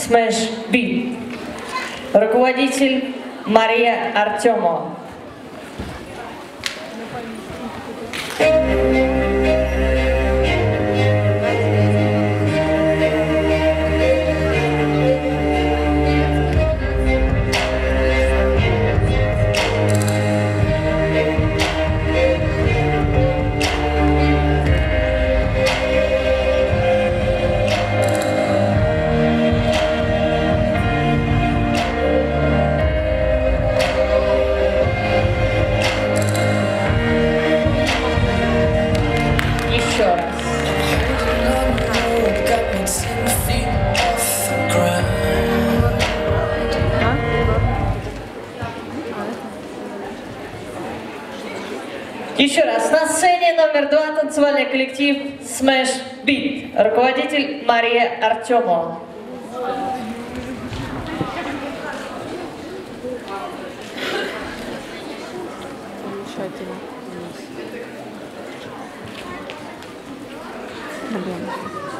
Smash Beat. Руководитель Мария Артемова. Еще раз. На сцене номер два танцевальный коллектив Smash Beat. Руководитель Мария Артемова. Замечательно. Блин.